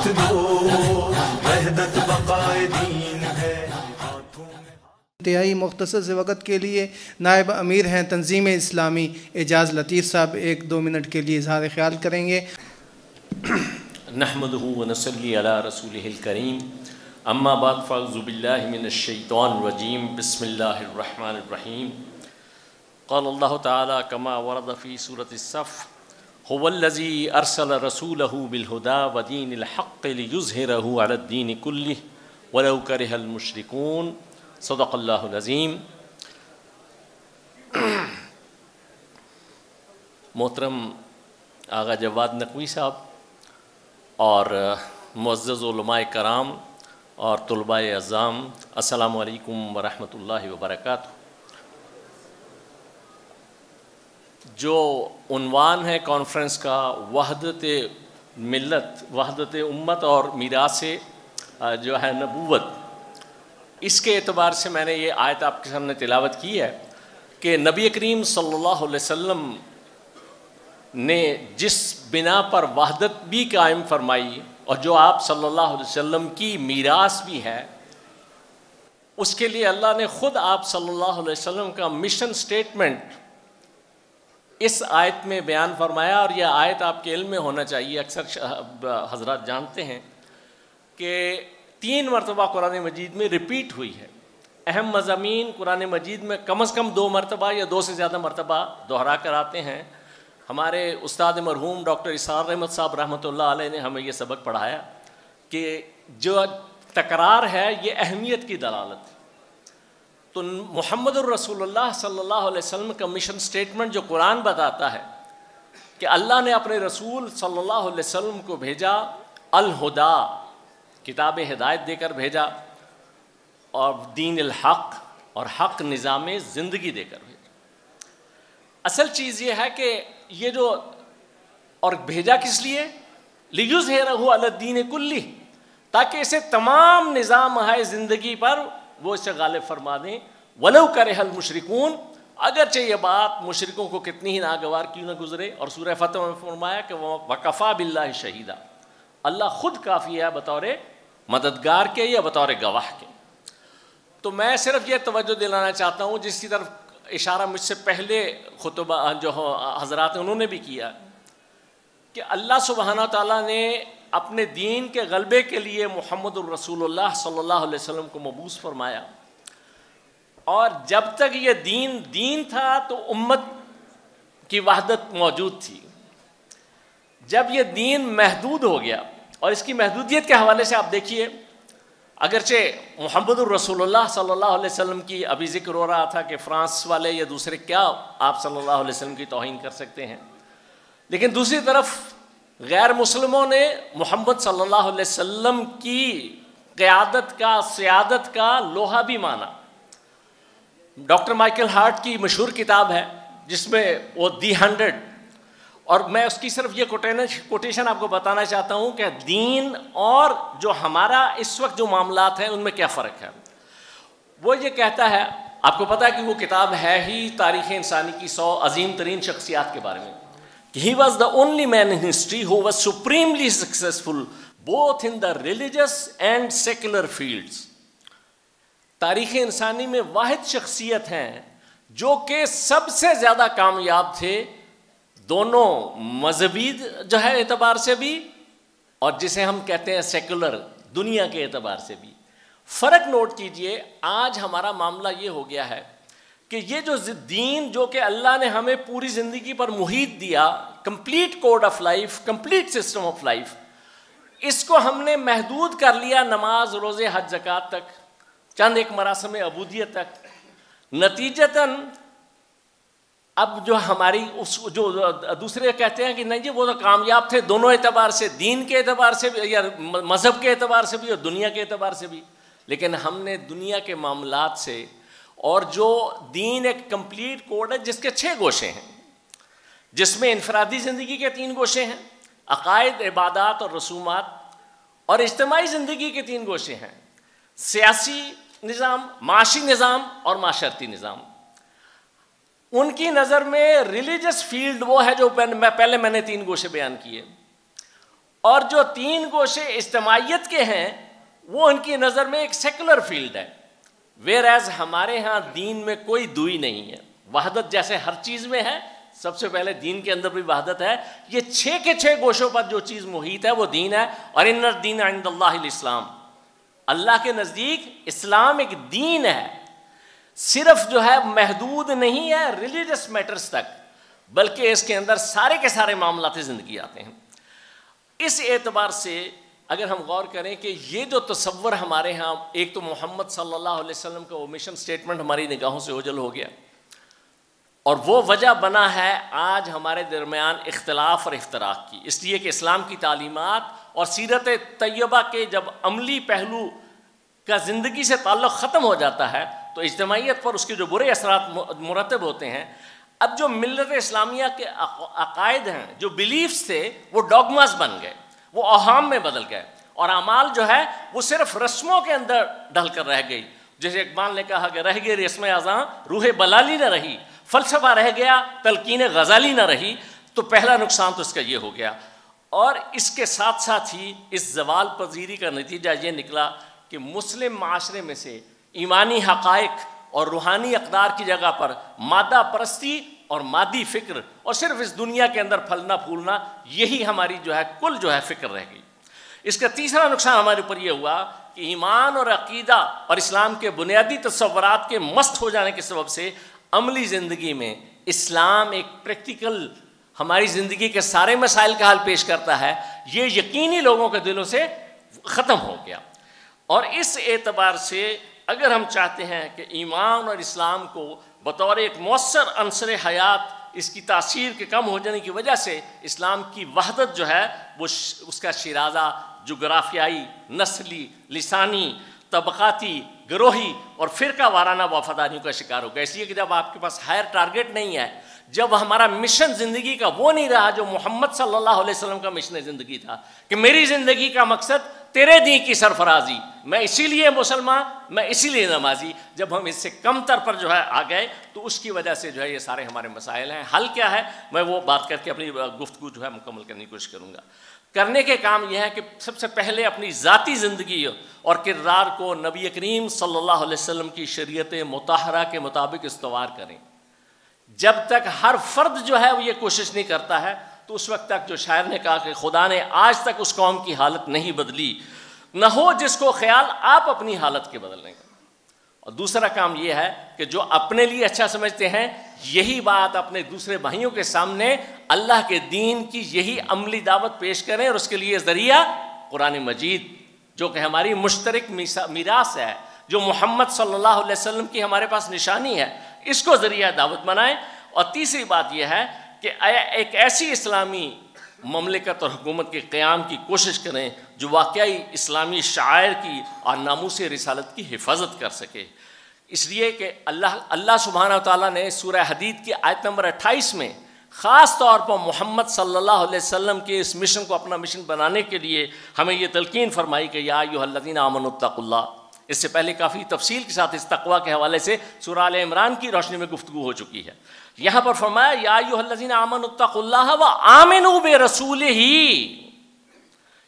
साथ दो। वहदत बकाए दीन है। इंतहाई मुख्तर से वक़्त के लिए नायब अमीर हैं तंजीम इस्लामी एजाज़ लतीफ़ साहब एक दो मिनट के लिए इजहार ख्याल करेंगे। नहमदहू वनसली अला रसूलिल करीम। अम्मा बाद फ़ाज़ुबिल्लाशैतरजीम बसमीम क़ाल अल्लाह ताला कमा वरद फ़ी सूरत सफ़ हुवल्लज़ी अरसल रसूलहु बिलहुदा व दीनिल हक़्क़ लियुज़हिरहु अलद्दीन कुल्लिह वलौ करहल मुशरिकून। सदक़ल्लाहुल अज़ीम मोहतरम आगा जवाद नकवी साहब और मुज़्ज़माए कराम और तलबा अज़ाम। असलकम वरहमल वबरक जो उनवान है कॉन्फ्रेंस का, वहदत मिलत वहदत उम्मत और मीरास जो है नबूवत। इसके एतबार से मैंने ये आयत आपके सामने तिलावत की है कि नबी करीम सल्लल्लाहु अलैहि वसल्लम ने जिस बिना पर वहदत भी कायम फरमाई और जो आप सल्लल्लाहु अलैहि वसल्लम की मीरास भी है, उसके लिए अल्लाह ने ख़ुद आप सल्लल्लाहु अलैहि वसल्लम का मिशन स्टेटमेंट इस आयत में बयान फरमाया और यह आयत आपके इल्म में होना चाहिए। अक्सर हज़रत जानते हैं कि तीन मरतबा कुरान मजीद में रिपीट हुई है। अहम मजामी कुरान मजीद में कम अज़ कम दो मरतबा या दो से ज़्यादा मरतबा दोहरा कर आते हैं। हमारे उस्ताद मरहूम डॉक्टर इसार रहमत साहब रहमत ने हमें ये सबक पढ़ाया कि जो तकरार है, ये अहमियत की दलालत तो मोहम्मद रसूलुल्लाह सल्लल्लाहु अलैहि वसल्लम का मिशन स्टेटमेंट जो कुरान बताता है कि अल्लाह ने अपने रसूल सल्लल्लाहु अलैहि वसल्लम को भेजा अलहुदा, किताब हिदायत देकर भेजा और दीन हक़ और हक़ निज़ाम ज़िंदगी देकर भेजा। असल चीज़ ये है कि ये जो और भेजा किस लिए? लिजुज़ है रहू अल्दीन कुल्ली, ताकि इसे तमाम निज़ाम है ज़िंदगी पर वो इसे गालिब फरमा दें। वलो करे हल मुशरकून, अगरचे ये बात मुशरकों को कितनी ही नागवार क्यों ना गुजरे, और सूर्य फतह में फरमाया कि वह वकफ़ा बिल्ला शहीदा। अल्लाह ख़ुद काफ़ी है बतौर मददगार के या बतौर गवाह के। तो मैं सिर्फ़ ये तवज्जो दिलाना चाहता हूँ, जिसकी तरफ़ इशारा मुझसे पहले खुतबा जो हजरात उन्होंने भी किया, कि अल्लाह सुबहाना ताला ने अपने दीन के गलबे के लिए मोहम्मद रसूलुल्लाह सल्लल्लाहु अलैहि वसल्लम को मबूस फरमाया। और जब तक ये दीन दीन था तो उम्मत की वहदत मौजूद थी। जब ये दीन महदूद हो गया, और इसकी महदूदियत के हवाले से आप देखिए, अगरचे मोहम्मद रसूलुल्लाह सल्लल्लाहु अलैहि वसल्लम की अभी ज़िक्र हो रहा था कि फ्रांस वाले या दूसरे क्या आप सल्लल्लाहु अलैहि वसल्लम की तोहन कर सकते हैं। लेकिन दूसरी तरफ़ गैर मुसलमों ने मोहम्मद सल्लल्लाहु अलैहि वसल्लम की क़्यादत का, सियादत का लोहा भी माना। डॉक्टर माइकल हार्ट की मशहूर किताब है, जिसमें वो दी हंड्रेड। और मैं उसकी सिर्फ़ ये कोटेशन आपको बताना चाहता हूँ कि दीन और जो हमारा इस वक्त जो मामला हैं, उनमें क्या फ़र्क है? वो ये कहता है, आपको पता है कि वो किताब है ही तारीख़ इंसानी की सौ अजीम तरीन शख्सियात के बारे में। He was the only man in history who was supremely successful both in the religious and secular fields तारीख़ इंसानी में वाद शख्सियत हैं, जो कि सबसे ज़्यादा कामयाब थे दोनों मजहबी जो है एतबार से भी और जिसे हम कहते हैं सेकुलर दुनिया के एतबार से भी। फ़र्क नोट कीजिए, आज हमारा मामला ये हो गया है कि ये जो दीन जो कि अल्लाह ने हमें पूरी ज़िंदगी पर मुहित दिया complete code of life complete system of life इसको हमने महदूद कर लिया नमाज़, रोज़े, हज, जक़ात तक, चंद एक मरासम अबूदियत तक। नतीजतन अब जो हमारी उस, जो दूसरे कहते हैं कि नहीं जी, वो तो कामयाब थे दोनों एतबार से, दीन के एतबार से भी, या मज़हब के एतबार से भी और दुनिया के एतबार से भी। लेकिन हमने दुनिया के मामलात से और जो दीन एक कंप्लीट कोड है, जिसके छः गोशे हैं, जिसमें इनफरादी ज़िंदगी के तीन गोशे हैं, अकायद, इबादत और रसूमात, और इज्तमाही ज़िंदगी के तीन गोशे हैं, सियासी निज़ाम, माशी निज़ाम और माशरती निज़ाम। उनकी नज़र में रिलीजियस फ़ील्ड वो है, जो पहले मैंने तीन गोशे बयान किए। और जो तीन गोशे इज्तमाहीत के हैं, वो उनकी नज़र में एक सेकुलर फ़ील्ड है। वेर एज हमारे यहाँ दीन में कोई दुई नहीं है। वहादत जैसे हर चीज़ में है, सबसे पहले दीन के अंदर भी वहादत है। ये छः के छः गोशों पर जो चीज़ मुहित है, वो दीन है। और इन दीन इस्लाम। अल्लाह के नज़दीक इस्लाम एक दीन है। सिर्फ़ जो है महदूद नहीं है रिलीजियस मैटर्स तक, बल्कि इसके अंदर सारे के सारे मामला ज़िंदगी आते हैं। इस एतबार से अगर हम गौर करें कि ये जो तस्वर हमारे यहाँ, एक तो मोहम्मद सल्लल्लाहु अलैहि वसल्लम का वो मिशन स्टेटमेंट हमारी निगाहों से ओझल हो गया। और वो वजह बना है आज हमारे दरमियान इख्तलाफ और इफ्तराक की। इसलिए कि इस्लाम की तालीमत और सीरत तय्यबा के जब अमली पहलू का ज़िंदगी से ताल्लुक़ ख़त्म हो जाता है तो इज्तमाहीत पर उसके जो बुरे असरात मुरतब होते हैं। अब जो मिलत इस्लामिया के अकायद हैं, जो बिलीफ्स थे, वो डॉगमास बन गए। वो अहम में बदल गए। और अमाल जो है, वो सिर्फ़ रस्मों के अंदर ढल कर रह गई। जैसे इकबाल ने कहा कि रह गई रस्म अज़ा रूह बलाली न रही, फ़लसफ़ा रह गया, तलकीन गज़ाली न रही तो पहला नुकसान तो इसका ये हो गया। और इसके साथ साथ ही इस जवाल पजीरी का नतीजा ये निकला कि मुस्लिम माशरे में से ईमानी हक़ और रूहानी अकदार की जगह पर मादा परस्ती और मादी फ़िक्र और सिर्फ़ इस दुनिया के अंदर फलना फूलना, यही हमारी जो है, कुल जो है फ़िक्र रह गई। इसका तीसरा नुकसान हमारे ऊपर यह हुआ कि ईमान और अकीदा और इस्लाम के बुनियादी तस्वरत के मस्त हो जाने के सबब से अमली ज़िंदगी में इस्लाम एक प्रैक्टिकल, हमारी ज़िंदगी के सारे मसाइल का हल पेश करता है। ये यकीनी लोगों के दिलों से ख़त्म हो गया। और इस एतबार से अगर हम चाहते हैं कि ईमान और इस्लाम को बतौर एक मौसर अंसर हयात इसकी तासीर के कम हो जाने की वजह से इस्लाम की वहदत जो है, वो उसका शराजा, जोग्राफियाई, नस्ली, लिसानी, तबक़ाती, ग्रोही और फ़िरका वाराना वफादारियों का शिकार हो गया। इसलिए कि जब आपके पास हायर टारगेट नहीं है, जब हमारा मिशन ज़िंदगी का वो नहीं रहा जो मोहम्मद सल्लल्लाहु अलैहि वसल्लम का मिशन ज़िंदगी था, कि मेरी ज़िंदगी का मकसद तेरे दी की सरफराजी। मैं इसीलिए मुसलमान, मैं इसीलिए नमाजी। जब हम इससे कम तर पर जो है आ गए तो उसकी वजह से जो है ये सारे हमारे मसाइल हैं। हल क्या है? मैं वो बात करके अपनी गुफ्तु जो है मुकम्मल करने की कोशिश करूँगा। करने के काम यह है कि सबसे पहले अपनी ज़ाती ज़िंदगी और किरदार को नबी करीम अलैहि वसल्लम की शरीयत मतहरा के मुताबिक इस्तवार करें। जब तक हर फर्द जो है वो ये कोशिश नहीं करता है तो उस वक्त तक जो शायर ने कहा कि खुदा ने आज तक उस कौम की हालत नहीं बदली, न हो जिसको ख्याल आप अपनी हालत के बदलने का। और दूसरा काम यह है कि जो अपने लिए अच्छा समझते हैं, यही बात अपने दूसरे भाइयों के सामने अल्लाह के दीन की यही अमली दावत पेश करें और उसके लिए ज़रिया कुरान मजीद, जो कि हमारी मुश्तरक मीरास है, जो मोहम्मद सल्लल्लाहु अलैहि वसल्लम की हमारे पास निशानी है, इसको ज़रिया दावत बनाएँ। और तीसरी बात यह है कि एक ऐसी इस्लामी ममलिकत और हुकूमत के क़्याम की कोशिश करें जो वाकई इस्लामी शायर की और नामूस रिसालत की हिफाजत कर सके। इसलिए कि अल्लाह अल्लाह सुबहाना ताली ने सूर्य हदीद की आयत नंबर अट्ठाईस में ख़ास तौर पर मोहम्मद अलैहि वसल्लम के इस मिशन को अपना मिशन बनाने के लिए हमें ये तलकिन फरमाई कि या यूहल्लिन आमनतल्ला इससे पहले काफ़ी तफसील के साथ इस तकवा के हवाले से सुराल इमरान की रोशनी में गुफ्तु हो चुकी है। यहाँ पर फरमाया याजीन आमन व आमिन बे रसूल ही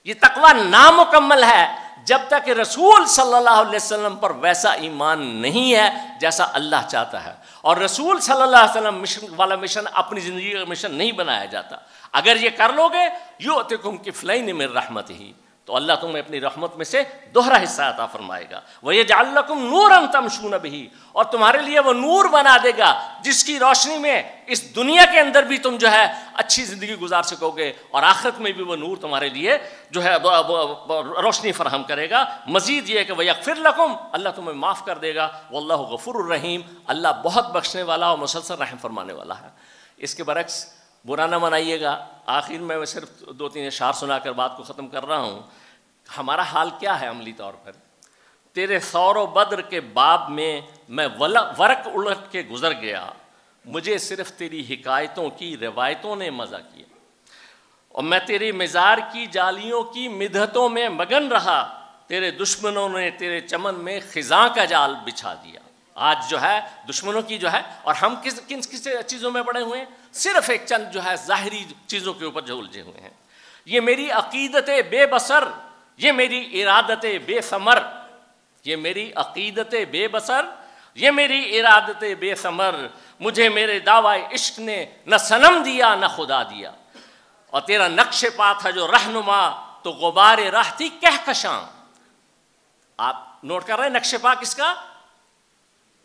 ये तकवा नामुकम्मल है, जब तक रसूल सल्लल्लाहु अलैहि वसल्लम पर वैसा ईमान नहीं है, जैसा अल्लाह चाहता है। और रसूल सल्लल्लाहु अलैहि वसल्लम मिशन, वाला मिशन अपनी ज़िंदगी का मिशन नहीं बनाया जाता। अगर ये कर लोगे यो तुम किफ़लैन में रहमत ही तो अल्लाह तुम्हें अपनी रहमत में से दोहरा हिस्सा अता फरमाएगा। वह ये जालकुम नूर तम शून भी और तुम्हारे लिए वह नूर बना देगा, जिसकी रोशनी में इस दुनिया के अंदर भी तुम जो है अच्छी ज़िंदगी गुजार सकोगे, और आखिरत में भी वह नूर तुम्हारे लिए जो है रोशनी फराहम करेगा। मजीद ये कि वह फिर लकुम, अल्लाह तुम्हें माफ़ कर देगा। वल्लाह गफुर रहीम, अल्लाह बहुत बख्शने वाला और मुसलसल रहम फरमाने वाला है। इसके बरक्स बुरा ना मनाइएगा। आखिर में मैं सिर्फ़ दो तीन इशार सुनाकर बात को ख़त्म कर रहा हूँ। हमारा हाल क्या है अमली तौर पर? तेरे सौर बद्र के बाब में मैं वरक उलट के गुजर गया। मुझे सिर्फ़ तेरी हिकायतों की, रिवायतों ने मज़ा किया। और मैं तेरी मज़ार की, जालियों की, मिधतों में मगन रहा। तेरे दुश्मनों ने तेरे चमन में ख़िज़ा का जाल बिछा दिया। आज जो है, दुश्मनों की जो है, और हम किस, किन, किस चीज़ों में पड़े हुए हैं? सिर्फ़ एक चंद जो है, ज़ाहरी चीज़ों के ऊपर जो उलझे हुए हैं। ये मेरी अकीदत बेबसर, ये मेरी इरादत बेसमर, ये मेरी अकीदत बेबसर, ये मेरी इरादत बेसमर, मुझे मेरे दावा इश्क ने न सनम दिया, न खुदा दिया। और तेरा नक्श पा था जो रहनुमा तो गुबार राह थी कहकशां। आप नोट कर रहे हैं नक्श पा किसका?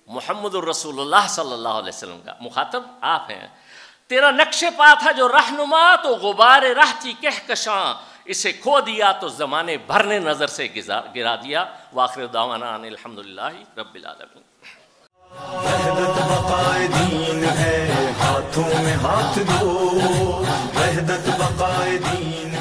मोहम्मद रसूलुल्लाह सल्लल्लाहु अलैहि वसल्लम का। मुखातब, आप हैं। तेरा नक्श पा था जो रहनुमा तो गुबार राह थी कहकशां। इसे खो दिया तो ज़माने भर ने नज़र से गिरा दिया। वाखिर दावाना अलहमदिल्ला दीन है, हाथों में हाथ दो। वहदत बकाए दीन